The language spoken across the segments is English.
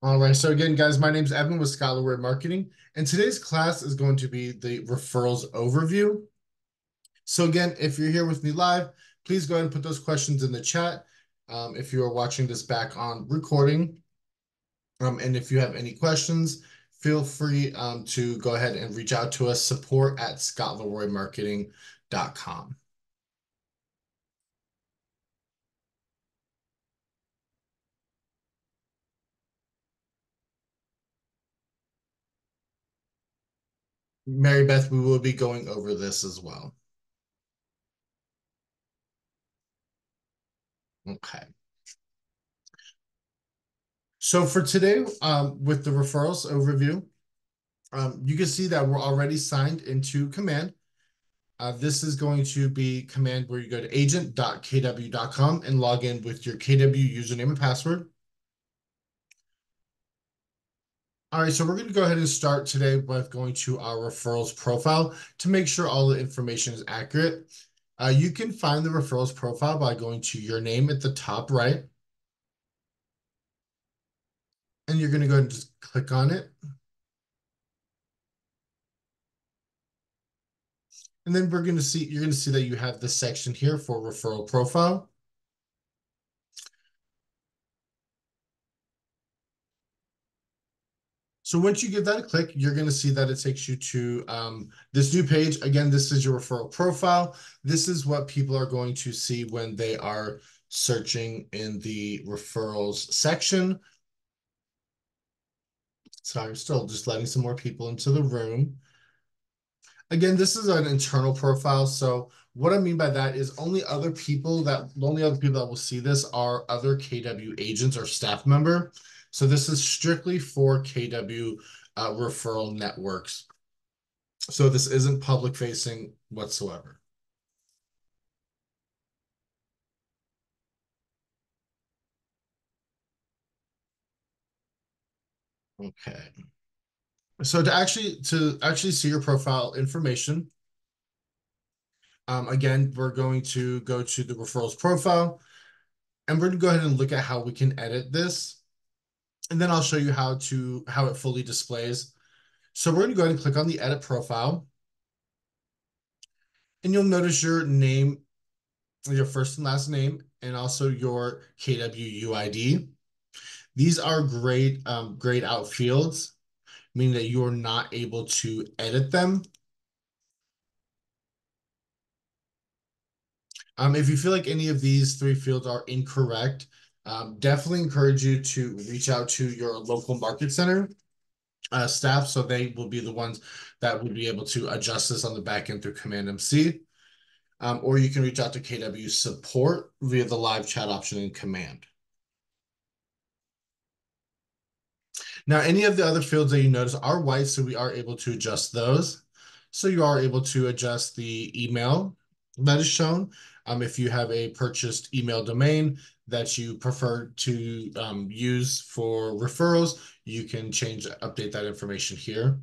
All right. So again, guys, my name is Evan with Scott Le Roy Marketing, and today's class is going to be the referrals overview. So again, if you're here with me live, please go ahead and put those questions in the chat. Um, if you are watching this back on recording, um, and if you have any questions, feel free um, to go ahead and reach out to us, support at scottleroymarketing.com. Mary Beth, we will be going over this as well. Okay. So for today, um, with the referrals overview, um, you can see that we're already signed into Command. Uh, this is going to be Command where you go to agent.kw.com and log in with your KW username and password. All right, so we're going to go ahead and start today with going to our referrals profile to make sure all the information is accurate. Uh, you can find the referrals profile by going to your name at the top right. And you're going to go and just click on it. And then we're going to see, you're going to see that you have this section here for referral profile. So once you give that a click, you're going to see that it takes you to um, this new page. Again, this is your referral profile. This is what people are going to see when they are searching in the referrals section. Sorry, I'm still just letting some more people into the room. Again, this is an internal profile. So what I mean by that is only other people that only other people that will see this are other KW agents or staff member. So this is strictly for KW uh, referral networks. So this isn't public facing whatsoever. Okay. So to actually to actually see your profile information, um, again, we're going to go to the referrals profile, and we're to go ahead and look at how we can edit this and then I'll show you how to how it fully displays. So we're going to go ahead and click on the edit profile. And you'll notice your name, your first and last name, and also your KW UID. These are great, um, grayed out fields, meaning that you are not able to edit them. Um, if you feel like any of these three fields are incorrect, um, definitely encourage you to reach out to your local market center uh, staff so they will be the ones that would be able to adjust this on the back end through Command MC. Um, or you can reach out to KW support via the live chat option in Command. Now, any of the other fields that you notice are white, so we are able to adjust those. So you are able to adjust the email that is shown. Um, if you have a purchased email domain, that you prefer to um, use for referrals, you can change, update that information here.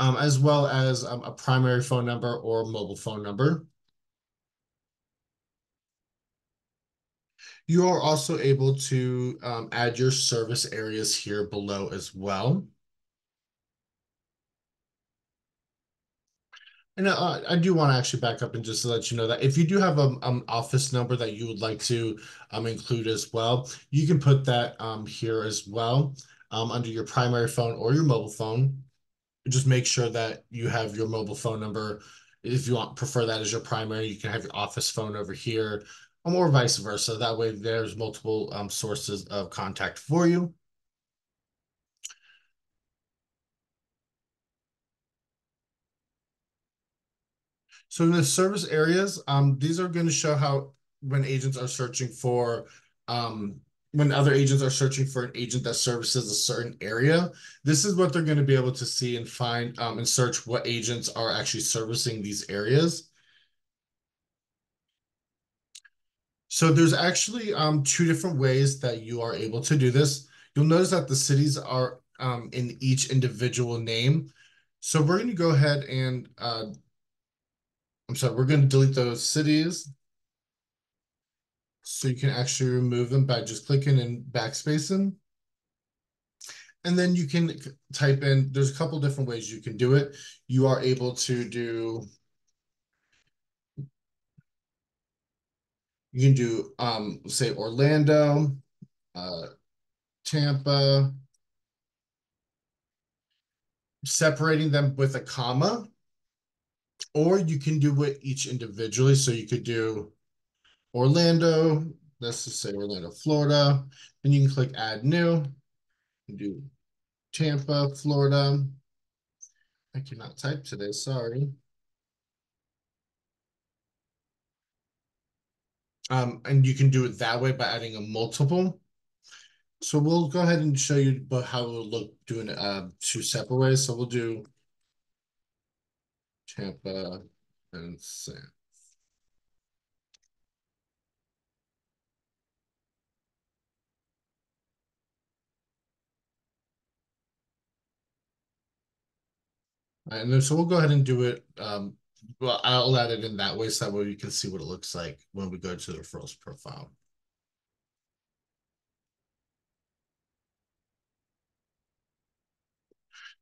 Um, as well as um, a primary phone number or mobile phone number. You are also able to um, add your service areas here below as well. And uh, I do want to actually back up and just let you know that if you do have an um, office number that you would like to um, include as well, you can put that um, here as well um, under your primary phone or your mobile phone. Just make sure that you have your mobile phone number. If you want prefer that as your primary, you can have your office phone over here or vice versa. That way there's multiple um, sources of contact for you. So in the service areas, um, these are going to show how when agents are searching for, um, when other agents are searching for an agent that services a certain area, this is what they're going to be able to see and find um, and search what agents are actually servicing these areas. So there's actually um, two different ways that you are able to do this. You'll notice that the cities are um, in each individual name. So we're going to go ahead and uh, I'm sorry, we're going to delete those cities. So you can actually remove them by just clicking and backspacing. And then you can type in, there's a couple different ways you can do it. You are able to do, you can do, um, say Orlando, uh, Tampa, separating them with a comma, or you can do it each individually. So you could do Orlando, let's just say Orlando, Florida, and you can click add new, and do Tampa, Florida. I cannot type today, sorry. Um, and you can do it that way by adding a multiple. So we'll go ahead and show you how it will look doing it uh, two separate ways. So we'll do Tampa and San. And then, so we'll go ahead and do it. Um, well, I'll add it in that way so that way you can see what it looks like when we go to the referrals profile.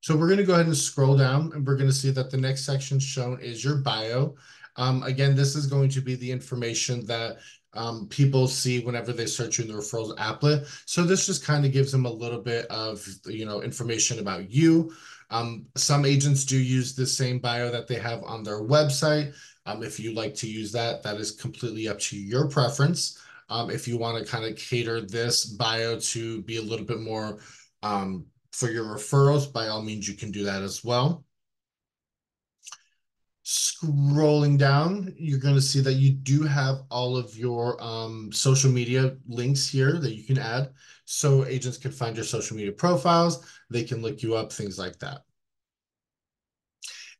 So we're going to go ahead and scroll down and we're going to see that the next section shown is your bio. Um, again, this is going to be the information that um, people see whenever they search in the referrals applet. So this just kind of gives them a little bit of, you know, information about you. Um, some agents do use the same bio that they have on their website. Um, if you like to use that, that is completely up to your preference. Um, if you want to kind of cater this bio to be a little bit more um, for your referrals, by all means, you can do that as well. Scrolling down, you're going to see that you do have all of your um, social media links here that you can add. So agents can find your social media profiles. They can look you up, things like that.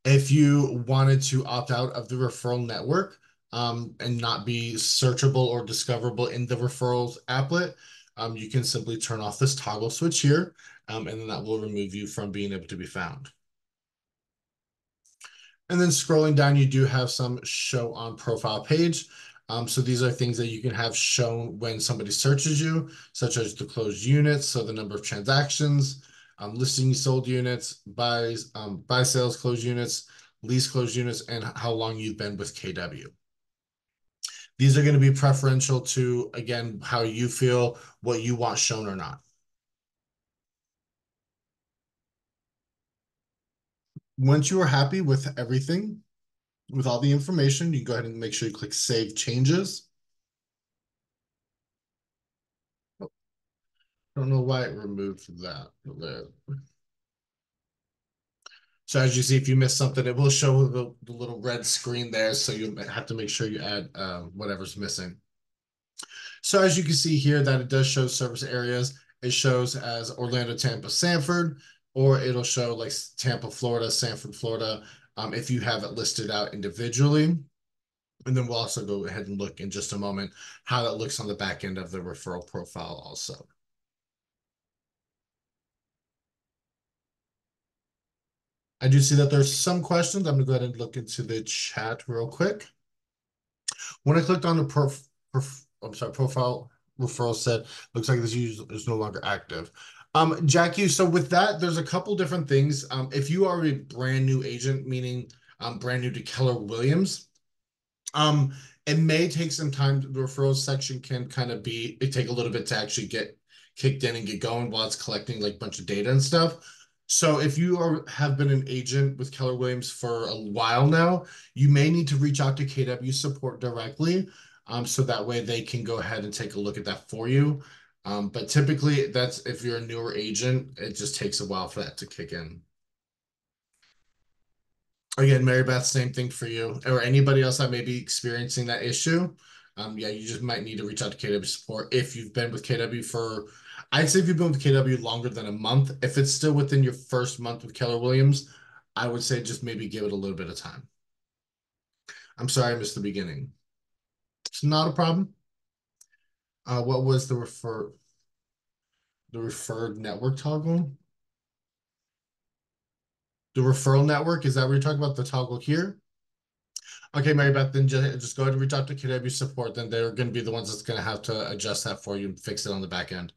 If you wanted to opt out of the referral network um, and not be searchable or discoverable in the referrals applet, um, you can simply turn off this toggle switch here, um, and then that will remove you from being able to be found. And then scrolling down, you do have some show on profile page. Um, so these are things that you can have shown when somebody searches you, such as the closed units, so the number of transactions, um, listing sold units, buys, um, buy sales closed units, lease closed units, and how long you've been with KW. These are going to be preferential to, again, how you feel, what you want shown or not. Once you are happy with everything, with all the information, you go ahead and make sure you click Save Changes. Oh, don't know why it removed that. So as you see, if you miss something, it will show the, the little red screen there. So you have to make sure you add uh, whatever's missing. So as you can see here that it does show service areas. It shows as Orlando, Tampa, Sanford, or it'll show like Tampa, Florida, Sanford, Florida, um, if you have it listed out individually. And then we'll also go ahead and look in just a moment how that looks on the back end of the referral profile also. I do see that there's some questions. I'm to go ahead and look into the chat real quick. When I clicked on the prof, prof I'm sorry, profile referral set, looks like this user is no longer active. Um, Jackie, so with that, there's a couple different things. Um, if you are a brand new agent, meaning um, brand new to Keller Williams, um, it may take some time. The referral section can kind of be, it take a little bit to actually get kicked in and get going while it's collecting like a bunch of data and stuff. So if you are have been an agent with Keller Williams for a while now, you may need to reach out to KW support directly. Um, so that way they can go ahead and take a look at that for you. Um, but typically that's if you're a newer agent, it just takes a while for that to kick in. Again, Mary Beth, same thing for you or anybody else that may be experiencing that issue. Um, yeah, you just might need to reach out to KW support if you've been with KW for I'd say if you've been with KW longer than a month, if it's still within your first month with Keller Williams, I would say just maybe give it a little bit of time. I'm sorry I missed the beginning. It's not a problem. Uh, what was the refer the referred network toggle? The referral network, is that what you're talking about? The toggle here? Okay, Mary Beth, then just, just go ahead and reach out to KW support. Then they're going to be the ones that's going to have to adjust that for you and fix it on the back end.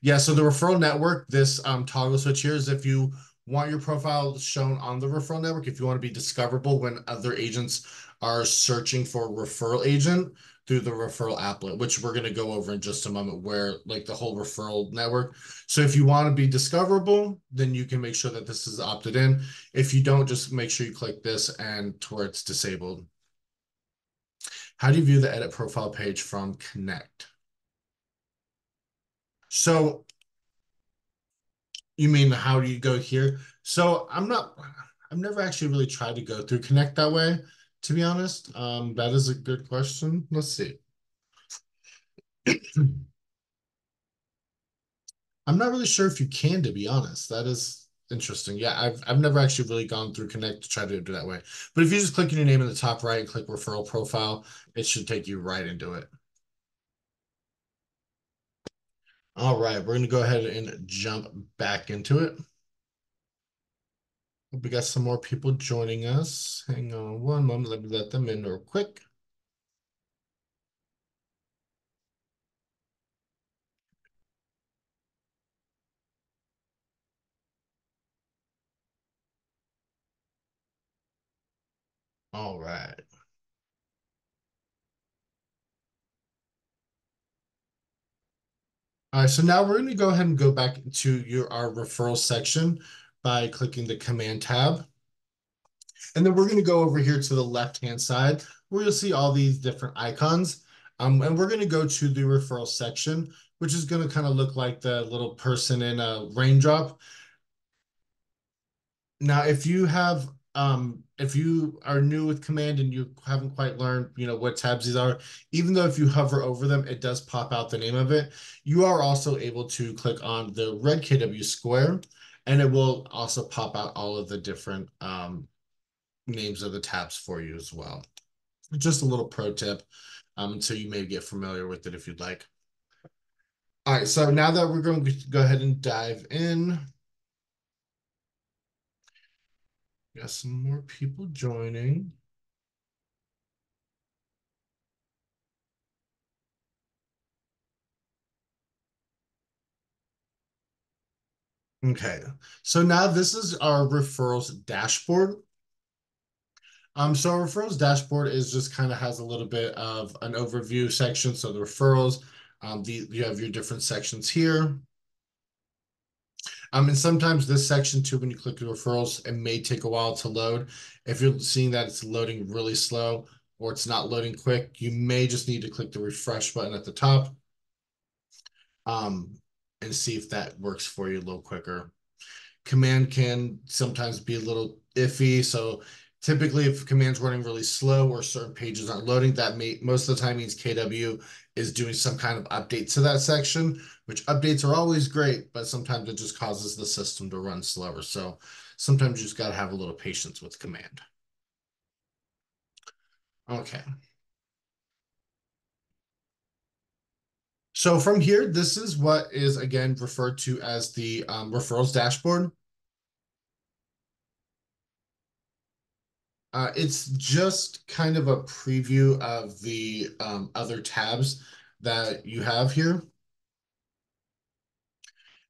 Yeah, so the referral network, this um, toggle switch here is if you want your profile shown on the referral network, if you want to be discoverable when other agents are searching for a referral agent through the referral applet, which we're going to go over in just a moment, where like the whole referral network. So if you want to be discoverable, then you can make sure that this is opted in. If you don't, just make sure you click this and to where it's disabled. How do you view the edit profile page from Connect? So you mean how do you go here? So I'm not, I've never actually really tried to go through Connect that way, to be honest. Um, that is a good question. Let's see. I'm not really sure if you can, to be honest. That is interesting. Yeah, I've I've never actually really gone through Connect to try to do that way. But if you just click your name in the top right and click referral profile, it should take you right into it. All right, we're going to go ahead and jump back into it. We got some more people joining us. Hang on one moment. Let me let them in real quick. All right. All right, so now we're going to go ahead and go back to your our referral section by clicking the command tab. And then we're going to go over here to the left-hand side where you'll see all these different icons. Um, and we're going to go to the referral section, which is going to kind of look like the little person in a raindrop. Now, if you have um, if you are new with command and you haven't quite learned, you know, what tabs these are, even though if you hover over them, it does pop out the name of it. You are also able to click on the red KW square and it will also pop out all of the different um, names of the tabs for you as well. Just a little pro tip um, so you may get familiar with it if you'd like. All right, so now that we're going to go ahead and dive in, Got some more people joining. Okay, so now this is our referrals dashboard. Um, so our referrals dashboard is just kind of has a little bit of an overview section. So the referrals, um, the you have your different sections here. Um, and sometimes this section too, when you click the referrals, it may take a while to load. If you're seeing that it's loading really slow or it's not loading quick, you may just need to click the refresh button at the top um, and see if that works for you a little quicker. Command can sometimes be a little iffy. So typically if command's running really slow or certain pages aren't loading, that may most of the time means KW is doing some kind of update to that section which updates are always great, but sometimes it just causes the system to run slower. So sometimes you just got to have a little patience with command. Okay. So from here, this is what is again referred to as the um, referrals dashboard. Uh, it's just kind of a preview of the um, other tabs that you have here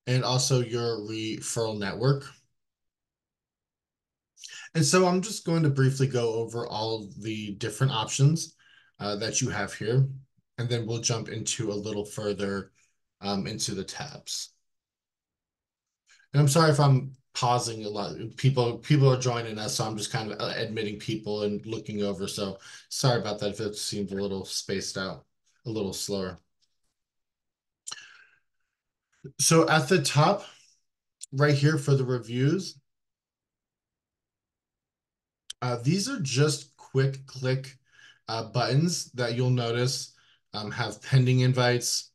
and also your referral network. And so I'm just going to briefly go over all the different options uh, that you have here, and then we'll jump into a little further um, into the tabs. And I'm sorry if I'm pausing a lot. People people are joining us, so I'm just kind of uh, admitting people and looking over. So sorry about that if it seems a little spaced out, a little slower. So at the top, right here for the reviews, uh, these are just quick click uh, buttons that you'll notice um, have pending invites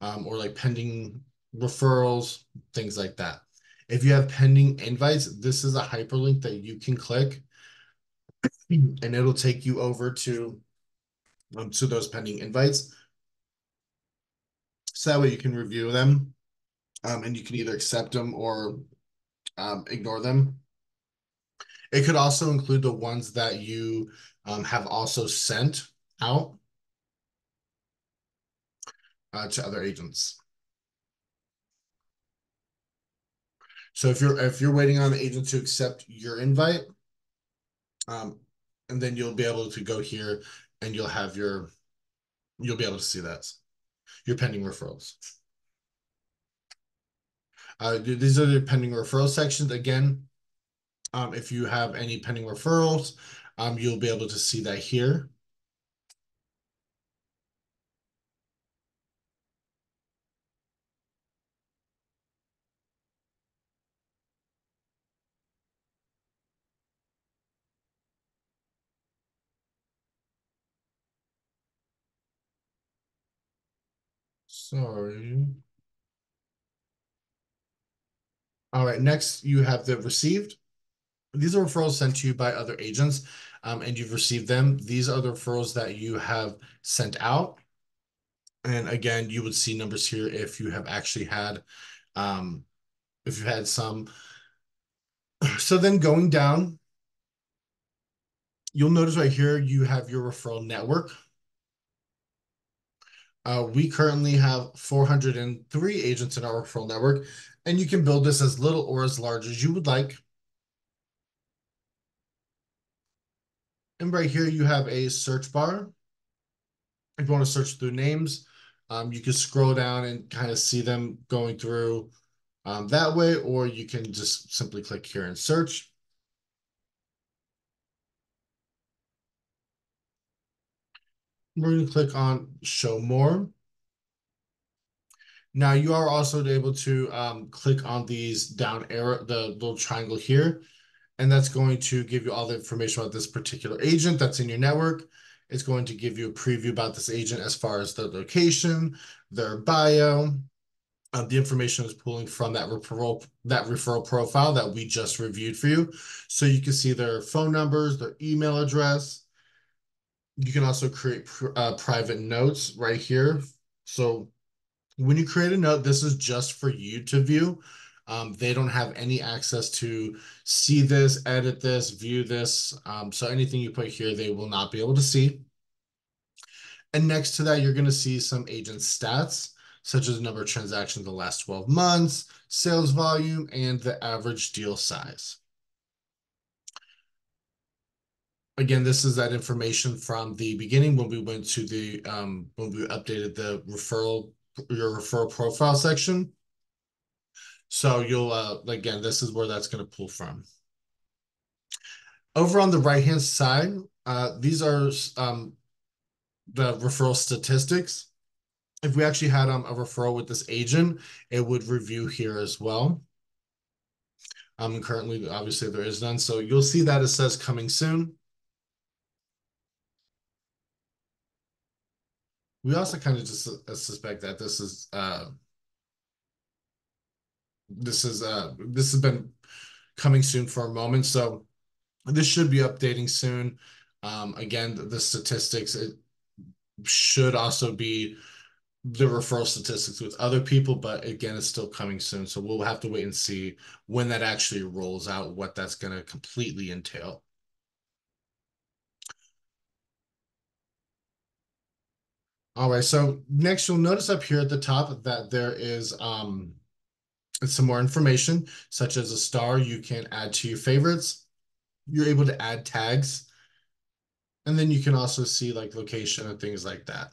um, or like pending referrals, things like that. If you have pending invites, this is a hyperlink that you can click and it'll take you over to, um, to those pending invites. So that way you can review them um, and you can either accept them or um, ignore them. It could also include the ones that you um, have also sent out uh, to other agents. So if you're if you're waiting on the agent to accept your invite, um, and then you'll be able to go here and you'll have your you'll be able to see that your pending referrals. Uh, these are the pending referral sections. Again, um, if you have any pending referrals, um, you'll be able to see that here. Sorry. All right, next you have the received. These are referrals sent to you by other agents, um, and you've received them. These are the referrals that you have sent out. And again, you would see numbers here if you have actually had, um, if you had some. So then going down, you'll notice right here, you have your referral network. Uh, we currently have 403 agents in our referral network, and you can build this as little or as large as you would like. And right here, you have a search bar. If you want to search through names, um, you can scroll down and kind of see them going through um, that way, or you can just simply click here and search. We're going to click on show more. Now you are also able to um, click on these down arrow, the little triangle here, and that's going to give you all the information about this particular agent that's in your network. It's going to give you a preview about this agent as far as the location, their bio. Uh, the information is pulling from that referral that referral profile that we just reviewed for you. So you can see their phone numbers, their email address. You can also create pr uh, private notes right here. So when you create a note, this is just for you to view. Um, they don't have any access to see this, edit this, view this. Um, so anything you put here, they will not be able to see. And next to that, you're going to see some agent stats, such as number of transactions in the last 12 months, sales volume, and the average deal size. Again, this is that information from the beginning when we went to the, um, when we updated the referral, your referral profile section. So you'll, uh, again, this is where that's going to pull from. Over on the right-hand side, uh, these are um, the referral statistics. If we actually had um, a referral with this agent, it would review here as well. Um, currently, obviously, there is none. So you'll see that it says coming soon. We also kind of just uh, suspect that this is uh, this is uh this has been coming soon for a moment. So this should be updating soon. Um again the, the statistics it should also be the referral statistics with other people but again it's still coming soon. So we'll have to wait and see when that actually rolls out what that's going to completely entail all right so next you'll notice up here at the top that there is um some more information, such as a star you can add to your favorites. You're able to add tags. And then you can also see like location and things like that.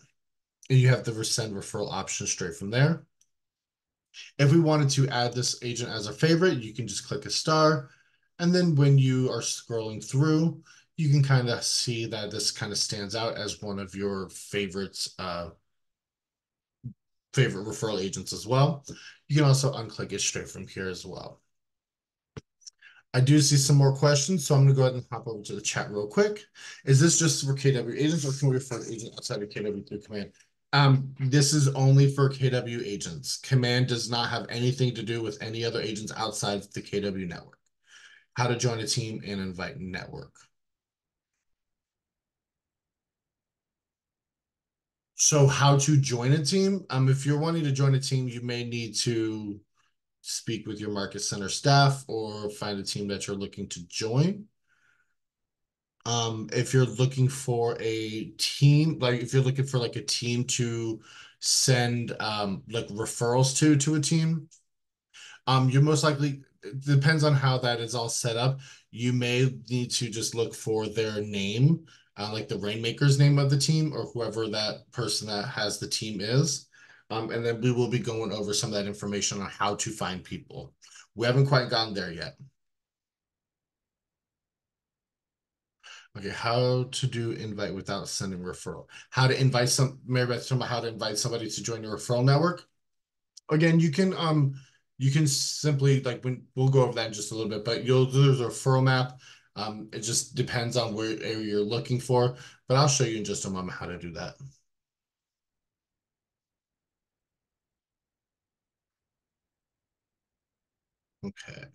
And you have the send referral option straight from there. If we wanted to add this agent as a favorite, you can just click a star. And then when you are scrolling through, you can kind of see that this kind of stands out as one of your favorites uh, favorite referral agents as well. You can also unclick it straight from here as well. I do see some more questions, so I'm going to go ahead and hop over to the chat real quick. Is this just for KW agents or can we refer to agent outside of KW through command? Um, this is only for KW agents. Command does not have anything to do with any other agents outside of the KW network. How to join a team and invite network. So how to join a team? Um, if you're wanting to join a team, you may need to speak with your market center staff or find a team that you're looking to join. Um, if you're looking for a team, like if you're looking for like a team to send um like referrals to to a team, um, you're most likely depends on how that is all set up. You may need to just look for their name, uh, like the Rainmaker's name of the team or whoever that person that has the team is. Um, and then we will be going over some of that information on how to find people. We haven't quite gotten there yet. Okay, how to do invite without sending referral. How to invite some, Mary Beth, talking about how to invite somebody to join your referral network. Again, you can um you can simply like when we'll go over that in just a little bit, but you'll there's a referral map. Um, it just depends on where area you're looking for, but I'll show you in just a moment how to do that. Okay.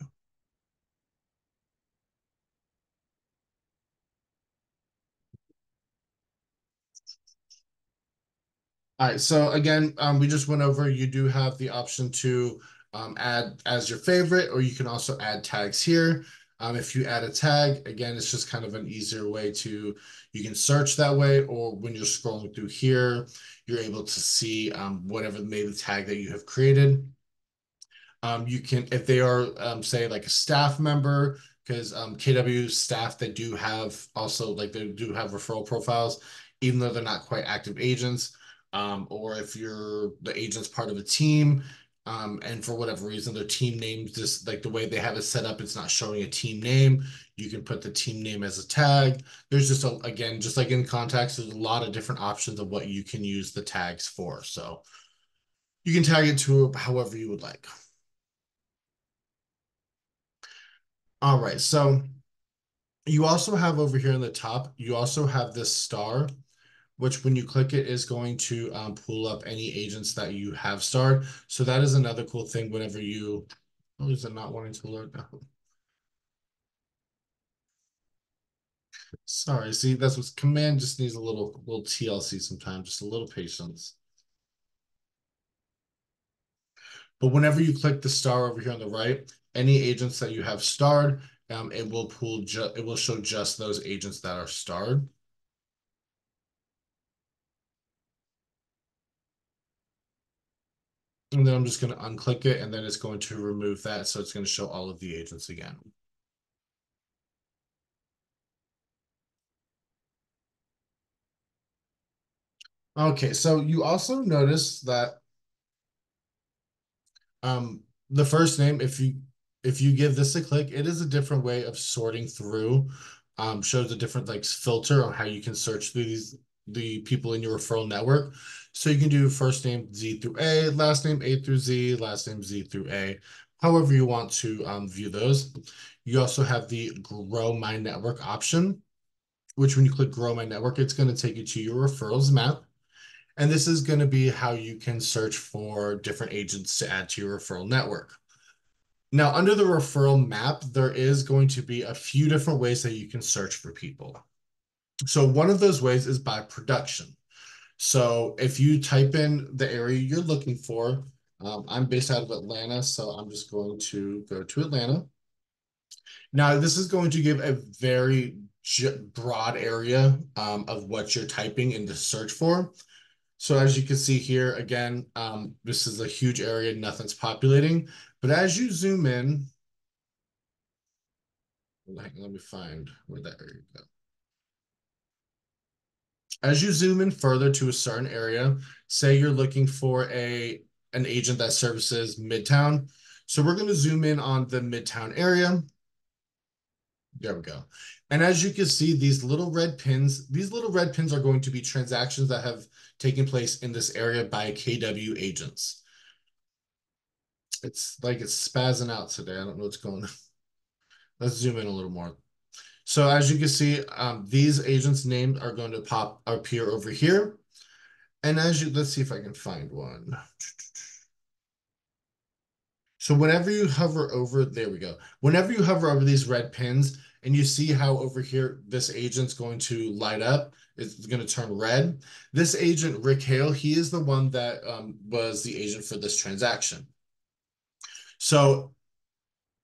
All right, so again, um, we just went over, you do have the option to um, add as your favorite, or you can also add tags here. Um, if you add a tag, again, it's just kind of an easier way to, you can search that way, or when you're scrolling through here, you're able to see um, whatever maybe the tag that you have created. Um, you can, if they are, um, say, like a staff member, because um, KW staff, they do have also, like, they do have referral profiles, even though they're not quite active agents. Um, or if you're the agent's part of a team, um, and for whatever reason, their team names just like the way they have it set up, it's not showing a team name. You can put the team name as a tag. There's just a, again, just like in contacts, there's a lot of different options of what you can use the tags for. So you can tag it to however you would like. All right, so you also have over here in the top, you also have this star, which when you click it is going to um, pull up any agents that you have starred. So that is another cool thing whenever you, oh, is it not wanting to load now? Sorry, see, that's what command just needs a little little TLC sometimes, just a little patience. But whenever you click the star over here on the right, any agents that you have starred, um, it will pull it will show just those agents that are starred. And then I'm just going to unclick it and then it's going to remove that. So it's going to show all of the agents again. Okay, so you also notice that um, the first name, if you if you give this a click, it is a different way of sorting through. Um, shows a different like filter on how you can search through these the people in your referral network. So you can do first name Z through A, last name A through Z, last name Z through A, however you want to um, view those. You also have the grow my network option, which when you click grow my network, it's going to take you to your referrals map. And this is going to be how you can search for different agents to add to your referral network. Now, under the referral map, there is going to be a few different ways that you can search for people. So one of those ways is by production. So if you type in the area you're looking for, um, I'm based out of Atlanta, so I'm just going to go to Atlanta. Now, this is going to give a very broad area um, of what you're typing in the search for. So as you can see here, again, um, this is a huge area, nothing's populating. But as you zoom in, let me find where that area go. As you zoom in further to a certain area, say you're looking for a an agent that services Midtown. So we're going to zoom in on the Midtown area. There we go. And as you can see, these little red pins, these little red pins are going to be transactions that have taken place in this area by KW agents. It's like it's spazzing out today. I don't know what's going on. Let's zoom in a little more. So as you can see, um, these agents' names are going to pop appear over here. And as you, let's see if I can find one. So whenever you hover over, there we go. Whenever you hover over these red pins and you see how over here, this agent's going to light up, it's going to turn red. This agent, Rick Hale, he is the one that um, was the agent for this transaction. So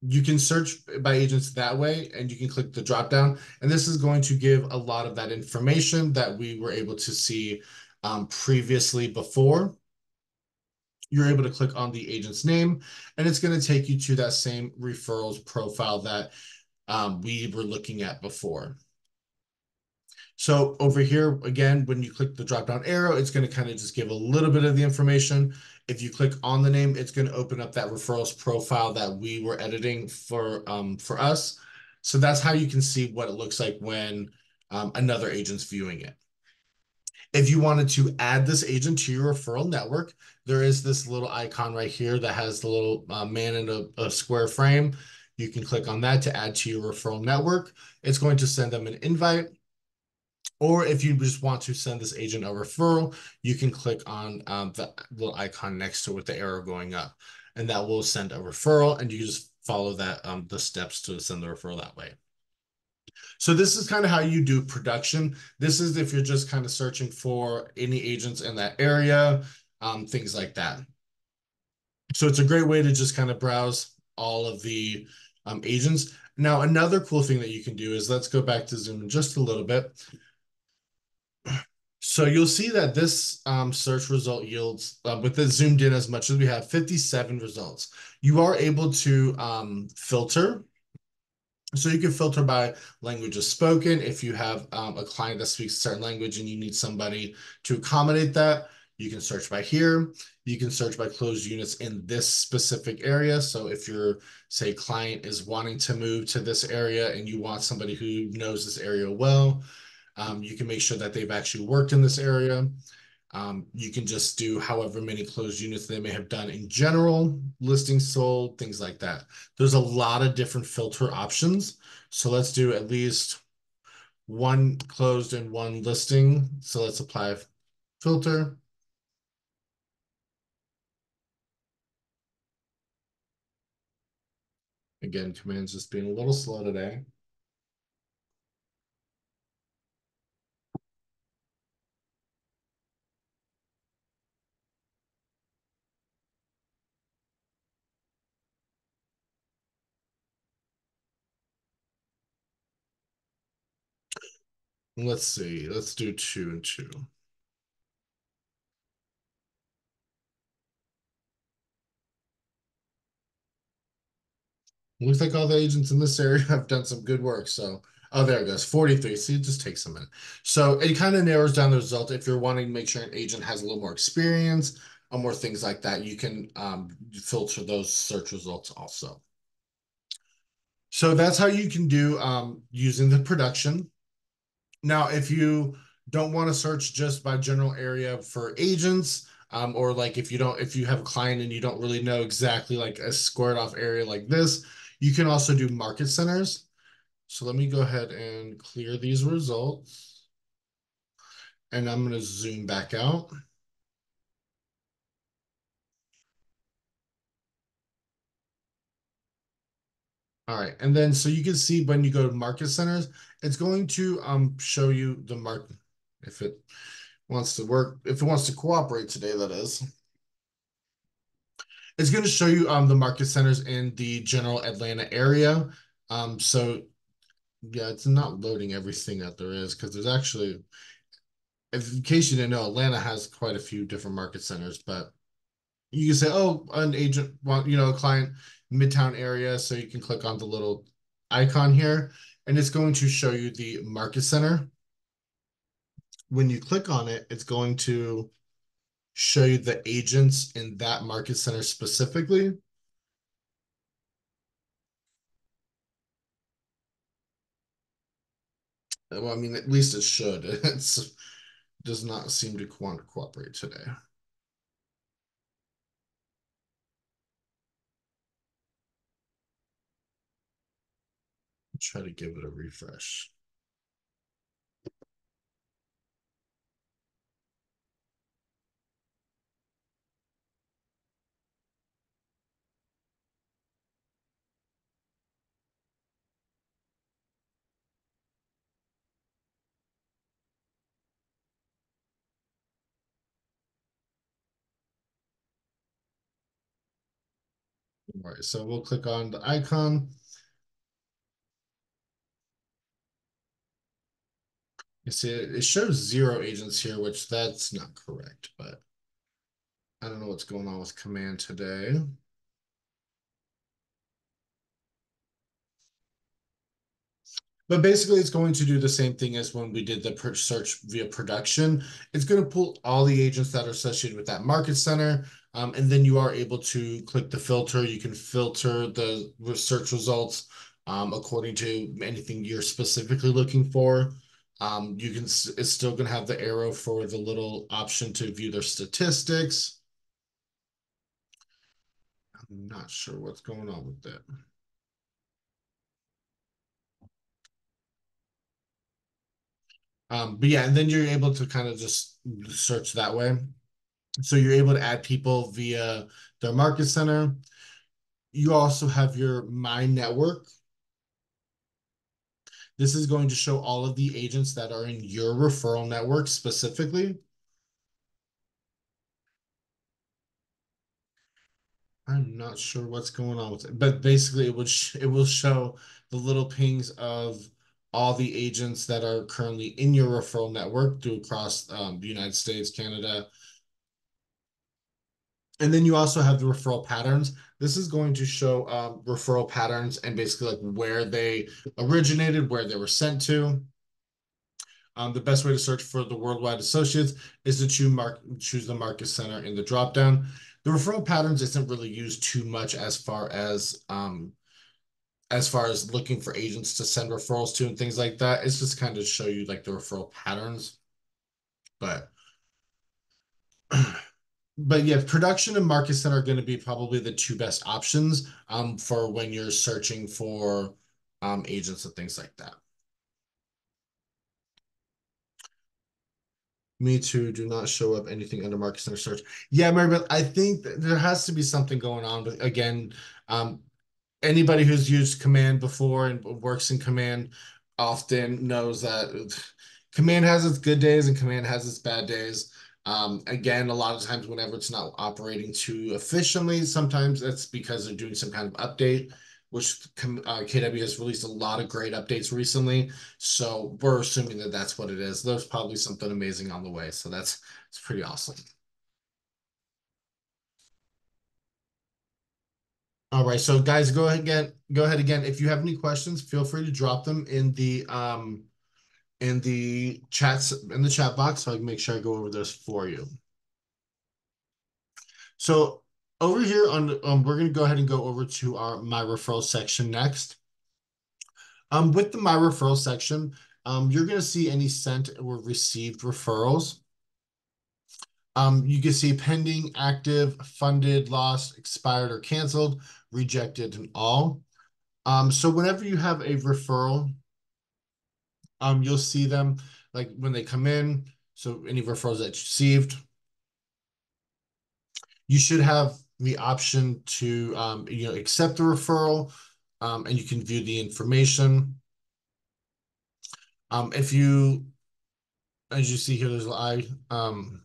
you can search by agents that way and you can click the drop down. And this is going to give a lot of that information that we were able to see um, previously before. You're able to click on the agent's name and it's going to take you to that same referrals profile that um, we were looking at before. So over here, again, when you click the drop down arrow, it's going to kind of just give a little bit of the information. If you click on the name, it's going to open up that referrals profile that we were editing for um, for us. So that's how you can see what it looks like when um, another agent's viewing it. If you wanted to add this agent to your referral network, there is this little icon right here that has the little uh, man in a, a square frame. You can click on that to add to your referral network. It's going to send them an invite or if you just want to send this agent a referral, you can click on um, the little icon next to it with the arrow going up. And that will send a referral and you just follow that um, the steps to send the referral that way. So this is kind of how you do production. This is if you're just kind of searching for any agents in that area, um, things like that. So it's a great way to just kind of browse all of the um, agents. Now, another cool thing that you can do is let's go back to Zoom just a little bit. So you'll see that this um, search result yields, uh, with this zoomed in as much as we have, 57 results. You are able to um, filter. So you can filter by languages spoken. If you have um, a client that speaks a certain language and you need somebody to accommodate that, you can search by here. You can search by closed units in this specific area. So if your, say, client is wanting to move to this area and you want somebody who knows this area well, um, you can make sure that they've actually worked in this area. Um, you can just do however many closed units they may have done in general, listings sold, things like that. There's a lot of different filter options. So let's do at least one closed and one listing. So let's apply filter. Again, command's just being a little slow today. Let's see. Let's do two and two. Looks like all the agents in this area have done some good work. So, oh, there it goes, 43. See, it just takes a minute. So it kind of narrows down the result. If you're wanting to make sure an agent has a little more experience or more things like that, you can um, filter those search results also. So that's how you can do um, using the production. Now, if you don't want to search just by general area for agents, um, or like if you don't, if you have a client and you don't really know exactly like a squared off area like this, you can also do market centers. So let me go ahead and clear these results. And I'm going to zoom back out. All right, and then so you can see when you go to market centers, it's going to um show you the market if it wants to work, if it wants to cooperate today, that is. It's going to show you um the market centers in the general Atlanta area. Um, so yeah, it's not loading everything that there is because there's actually, if, in case you didn't know, Atlanta has quite a few different market centers, but you can say, oh, an agent want, you know, a client midtown area. So you can click on the little icon here and it's going to show you the market center. When you click on it, it's going to show you the agents in that market center specifically. Well, I mean, at least it should. It's does not seem to want to cooperate today. Try to give it a refresh. All right, so we'll click on the icon. You see, it shows zero agents here, which that's not correct, but I don't know what's going on with command today. But basically, it's going to do the same thing as when we did the search via production. It's going to pull all the agents that are associated with that market center. Um, and then you are able to click the filter. You can filter the search results um, according to anything you're specifically looking for. Um, you can it's still going to have the arrow for the little option to view their statistics. I'm not sure what's going on with that. Um, but yeah, and then you're able to kind of just search that way. So you're able to add people via their market center. You also have your My Network. This is going to show all of the agents that are in your referral network specifically. I'm not sure what's going on with it, but basically it would it will show the little pings of all the agents that are currently in your referral network through across um, the United States, Canada. And then you also have the referral patterns. This is going to show um, referral patterns and basically like where they originated, where they were sent to. Um, the best way to search for the worldwide associates is to choose, mark, choose the market center in the dropdown. The referral patterns isn't really used too much as far as um, as far as looking for agents to send referrals to and things like that. It's just kind of show you like the referral patterns. But but yeah, production and market center are going to be probably the two best options um, for when you're searching for um, agents and things like that. Me too. Do not show up anything under market center search. Yeah, Mary, I think there has to be something going on. But again, um, anybody who's used command before and works in command often knows that command has its good days and command has its bad days. Um, again, a lot of times whenever it's not operating too efficiently, sometimes that's because they're doing some kind of update, which uh, KW has released a lot of great updates recently. So we're assuming that that's what it is. There's probably something amazing on the way. So that's it's pretty awesome. All right, so guys, go ahead again. Go ahead again. If you have any questions, feel free to drop them in the um in the chats in the chat box so I can make sure I go over this for you. So over here on um, we're gonna go ahead and go over to our my referral section next. Um, with the my referral section, um, you're gonna see any sent or received referrals. Um, you can see pending, active, funded, lost, expired, or canceled, rejected, and all. Um, so whenever you have a referral, um, you'll see them like when they come in. So any referrals that you received, you should have the option to um, you know accept the referral, um, and you can view the information. Um, if you, as you see here, there's I um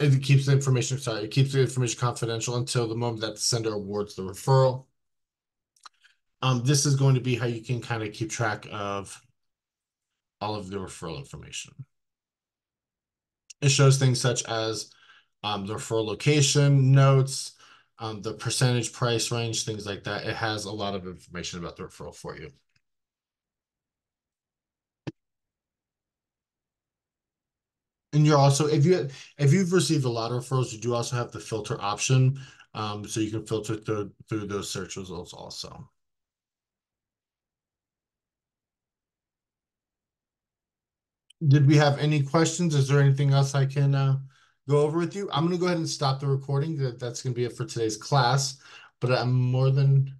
it keeps the information, sorry, it keeps the information confidential until the moment that the sender awards the referral. Um, this is going to be how you can kind of keep track of all of the referral information. It shows things such as um, the referral location, notes, um, the percentage price range, things like that. It has a lot of information about the referral for you. And you're also if you if you've received a lot of referrals, you do also have the filter option, um, so you can filter through through those search results also. Did we have any questions? Is there anything else I can uh, go over with you? I'm going to go ahead and stop the recording. That that's going to be it for today's class, but I'm more than